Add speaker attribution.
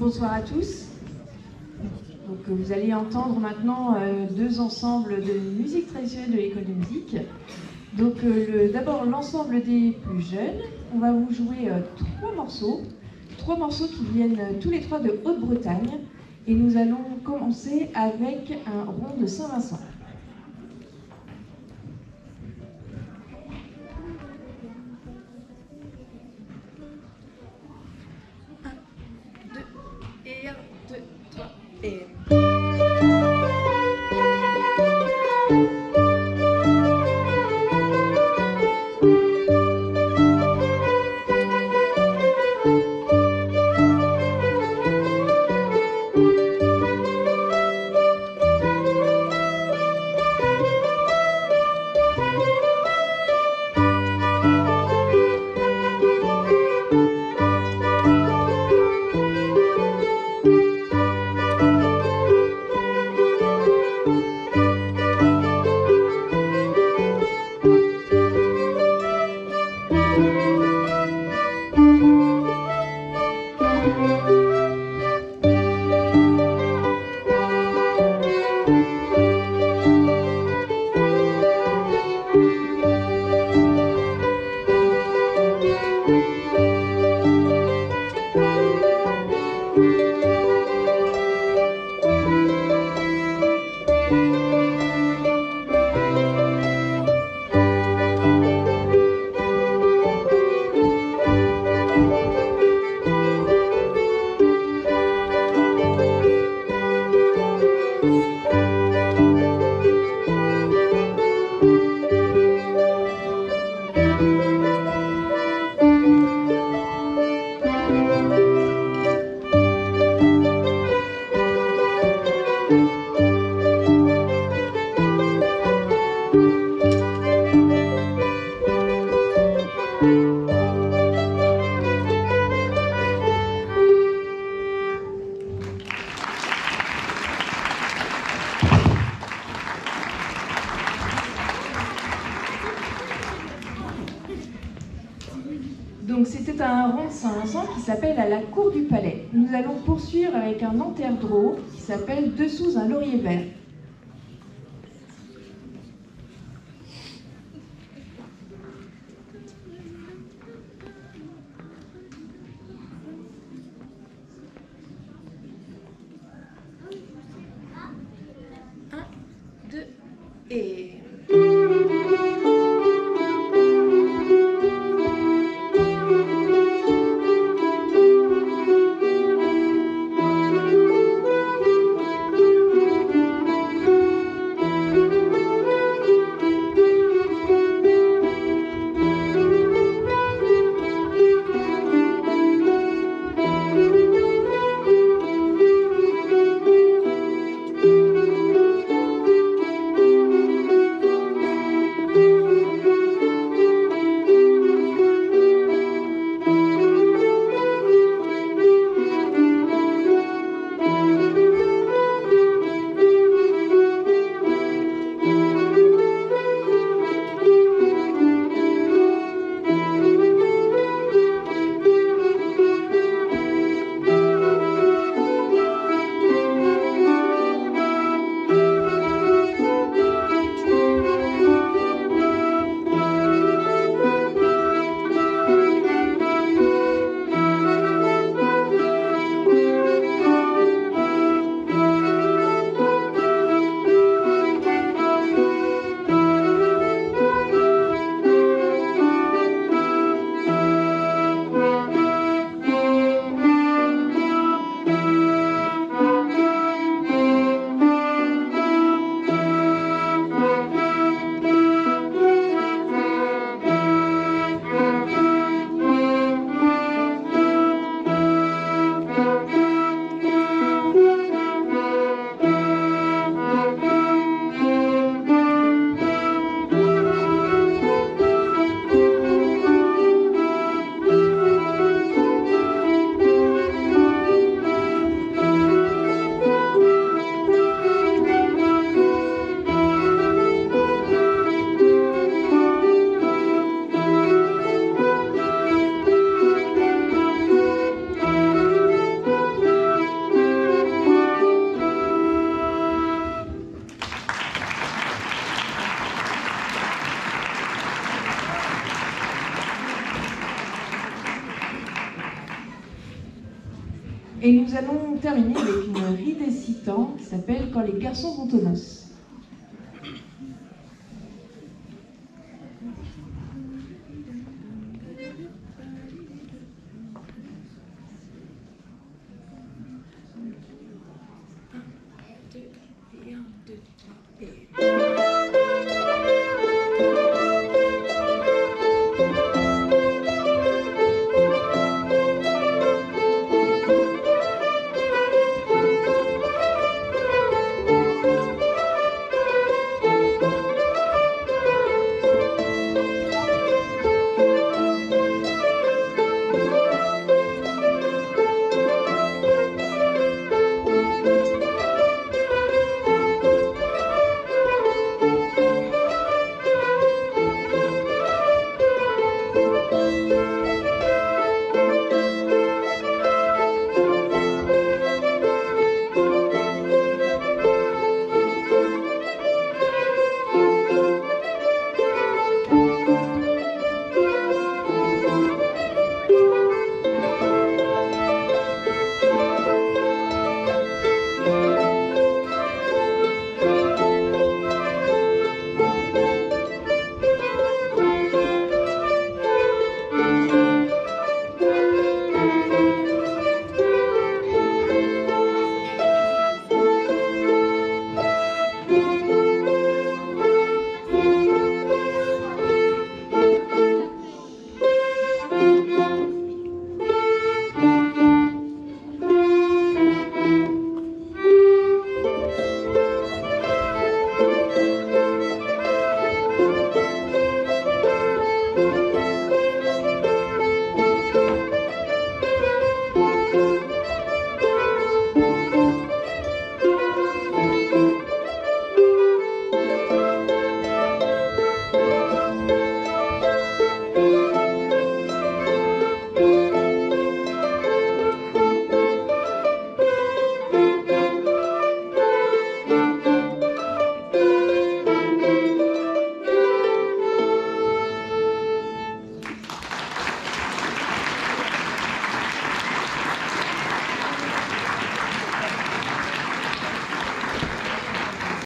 Speaker 1: Bonsoir à tous. Euh, vous allez entendre maintenant euh, deux ensembles de musique traditionnelle de l'école de musique. Donc euh, d'abord l'ensemble des plus jeunes. On va vous jouer trois morceaux. Trois morceaux qui viennent tous les trois de Haute-Bretagne. Et nous allons commencer avec un rond de Saint-Vincent. 嗯。Donc c'était un rang Saint-Vincent qui s'appelle à la cour du palais. Nous allons poursuivre avec un Nanterre Draw qui s'appelle Dessous un laurier vert. Un, deux et Et nous allons terminer avec une ridécitant qui s'appelle Quand les garçons vont aux noces.